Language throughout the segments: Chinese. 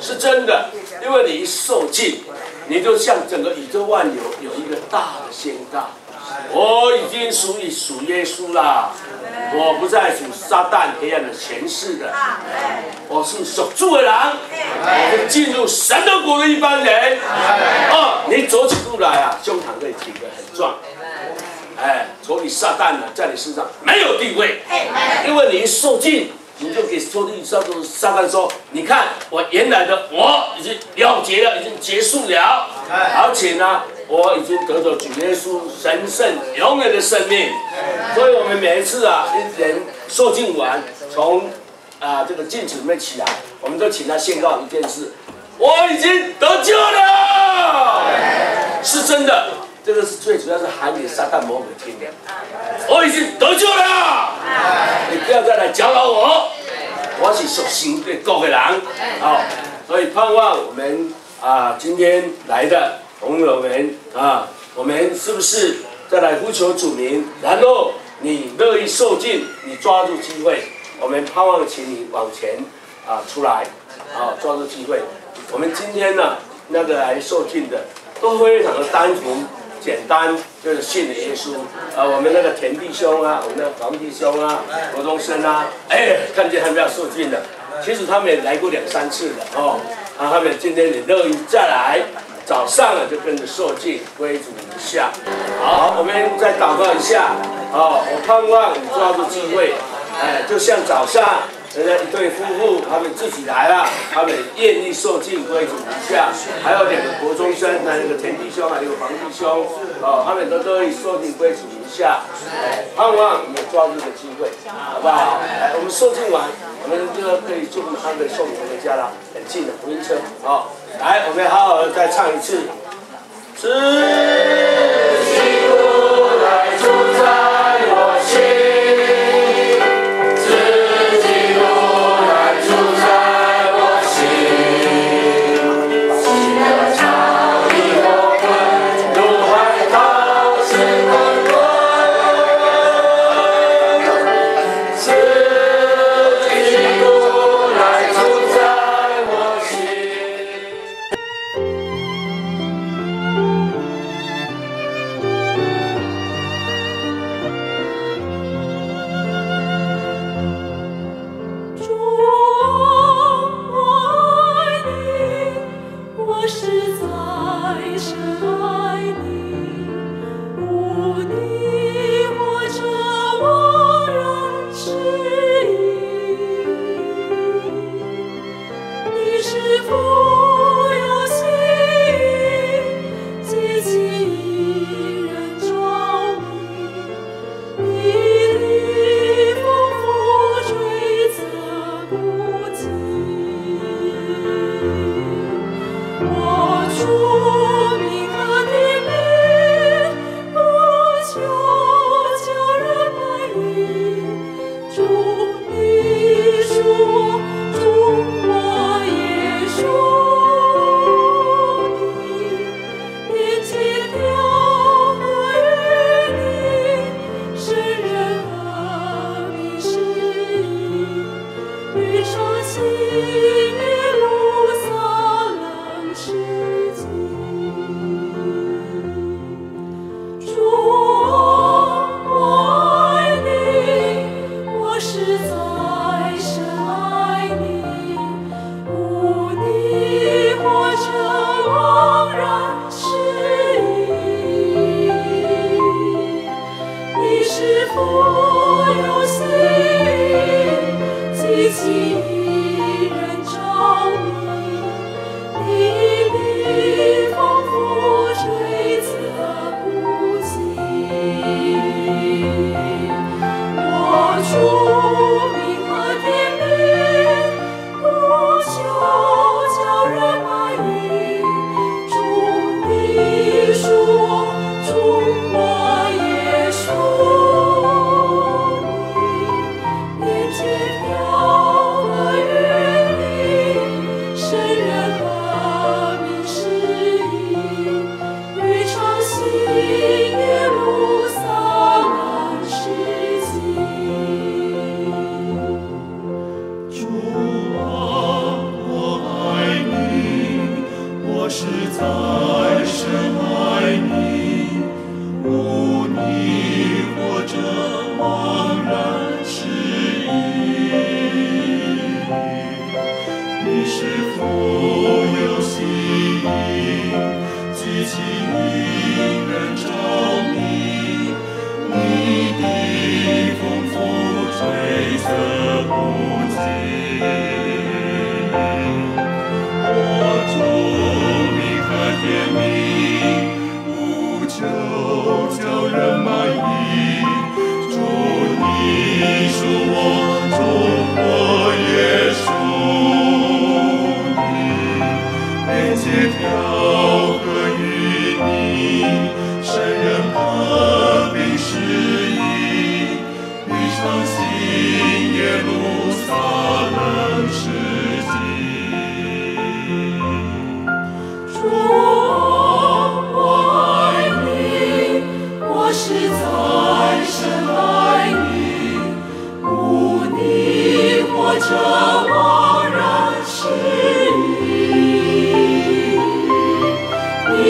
是真的，因为你一受尽，你就像整个宇宙万有有一个大的宣告：我已经属于属耶稣啦，我不再属撒旦黑暗的权势的，我是属主的人，我是进入神的国的一般人。哦，你走起路来啊，胸膛可以挺得很壮。哎，所以撒旦呢，在你身上没有地位，因为你一受尽。你就给说地上头撒旦说：“你看，我原来的我已经了结了，已经结束了，而且呢，我已经得到主耶稣神圣永远的生命。所以，我们每一次啊，一人受尽完，从啊这个镜子里面起来，我们都请他宣告一件事：我已经得救了，是真的。这个是最主要是喊给撒旦魔鬼听的。我已经得救了。”你不要再来搅扰我，我是属神的各位人，好，所以盼望我们啊今天来的朋友们啊，我们是不是再来呼求主名？然后你乐意受尽，你抓住机会，我们盼望请你往前啊出来，啊抓住机会。我们今天呢那个来受尽的都非常的单纯。简单就是信耶稣，啊，我们那个田弟兄啊，我们的黄弟兄啊，罗东生啊，哎，看见他们要受尽的，其实他们也来过两三次的哦，啊，他们今天也乐意再来，早上了就跟着受尽归主一下，好，我们再祷告一下，哦，我盼望你抓住机会，哎，就像早上。人家一对夫妇，他们自己来了，他们愿意受尽归主一下，还有两个国中生，那一个田弟兄，还有黄弟兄，哦，他们都乐意受尽归主一下，盼望你抓住这个机会，好不好？来，我们受尽完，我们就可以就马上可以送回家了，很近的福音车，好，来，我们好好的再唱一次，是。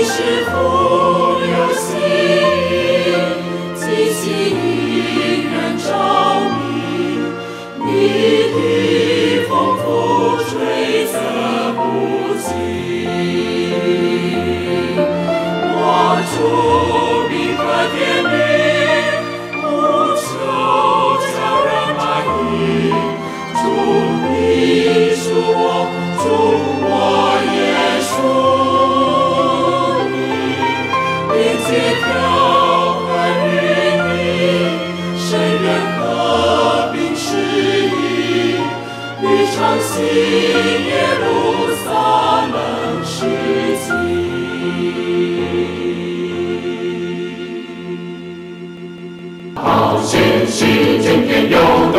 是福好信息今天有。